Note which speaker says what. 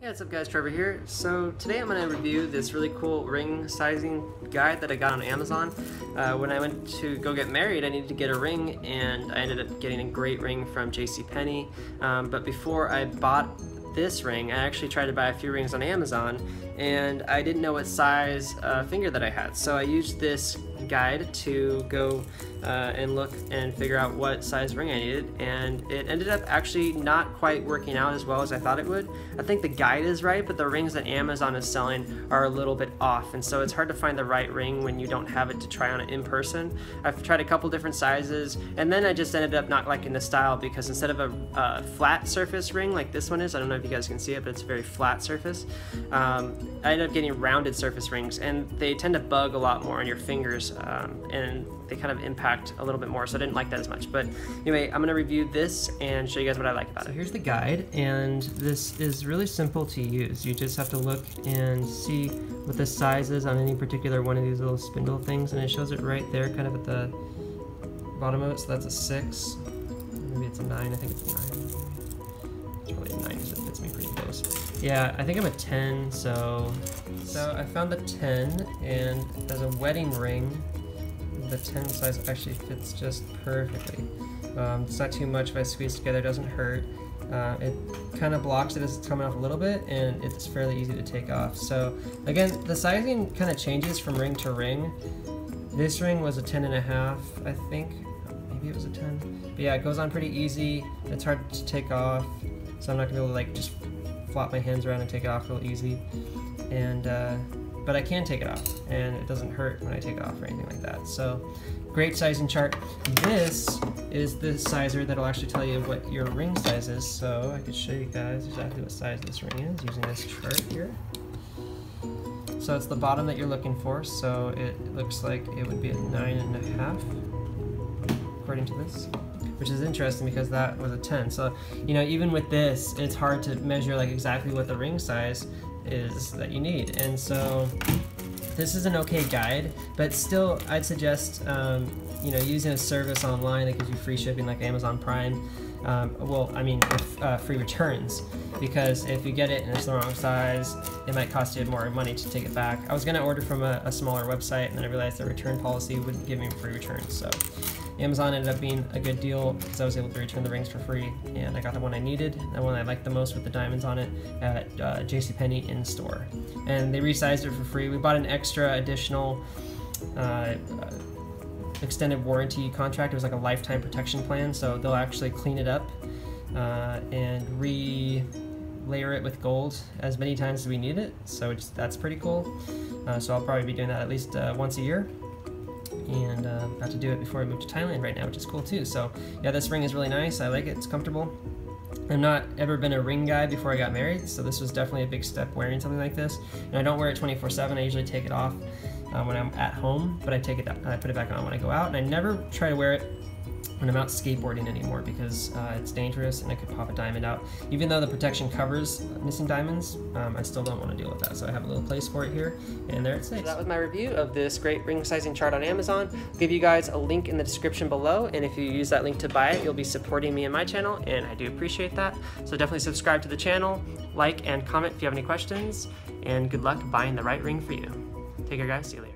Speaker 1: Hey, what's up guys, Trevor here. So today I'm going to review this really cool ring sizing guide that I got on Amazon. Uh, when I went to go get married, I needed to get a ring and I ended up getting a great ring from JCPenney. Um, but before I bought this ring, I actually tried to buy a few rings on Amazon and I didn't know what size uh, finger that I had. So I used this guide to go uh, and look and figure out what size ring I needed and it ended up actually not quite working out as well as I thought it would. I think the guide is right but the rings that Amazon is selling are a little bit off and so it's hard to find the right ring when you don't have it to try on it in person. I've tried a couple different sizes and then I just ended up not liking the style because instead of a, flat surface ring like this one is, I don't know if you guys can see it but it's a very flat surface, um, I ended up getting rounded surface rings and they tend to bug a lot more on your fingers um, and they kind of impact a little bit more so I didn't like that as much. But anyway I'm gonna review this and show you guys what I like about so it. So here's the guide and this is really simple to use. You just have to look and see what the size is on any particular one of these little spindle things and it shows it right there kind of at the bottom of it so that's a 6 maybe it's a 9 I think it's a 9 yeah I think I'm a 10 so so I found the 10 and as a wedding ring the 10 size actually fits just perfectly. Um, it's not too much if I squeeze together, it doesn't hurt. Uh, it kind of blocks it as it's coming off a little bit and it's fairly easy to take off. So again, the sizing kind of changes from ring to ring. This ring was a 10 and a half, I think. Maybe it was a 10. But yeah, it goes on pretty easy. It's hard to take off. So I'm not gonna be able to like just flop my hands around and take it off real easy. And uh, but I can take it off and it doesn't hurt when I take it off or anything like that. So great sizing chart. This is the sizer that'll actually tell you what your ring size is. So I could show you guys exactly what size this ring is using this chart here. So it's the bottom that you're looking for. So it looks like it would be a nine and a half according to this which is interesting because that was a 10 so you know even with this it's hard to measure like exactly what the ring size is that you need. And so this is an okay guide, but still I'd suggest um, you know using a service online that gives you free shipping like Amazon Prime. Um, well, I mean, with, uh, free returns because if you get it and it's the wrong size, it might cost you more money to take it back. I was gonna order from a, a smaller website and then I realized the return policy wouldn't give me free returns, so Amazon ended up being a good deal because I was able to return the rings for free, and I got the one I needed, the one I liked the most with the diamonds on it at uh, JCPenney in store. And they resized it for free. We bought an extra additional uh, uh, extended warranty contract. It was like a lifetime protection plan, so they'll actually clean it up uh, and re layer it with gold as many times as we need it. So that's pretty cool. Uh, so I'll probably be doing that at least uh, once a year and uh, about to do it before I move to Thailand right now, which is cool too. So yeah, this ring is really nice. I like it. It's comfortable. I've not ever been a ring guy before I got married, so this was definitely a big step wearing something like this. And I don't wear it 24/7. I usually take it off uh, when I'm at home, but I take it, I put it back on when I go out, and I never try to wear it when I'm out skateboarding anymore because uh, it's dangerous and I could pop a diamond out. Even though the protection covers missing diamonds, um, I still don't want to deal with that. So I have a little place for it here, and there it stays. So that was my review of this great ring sizing chart on Amazon. I'll give you guys a link in the description below, and if you use that link to buy it, you'll be supporting me and my channel, and I do appreciate that. So definitely subscribe to the channel, like and comment if you have any questions, and good luck buying the right ring for you. Take care guys, see you later.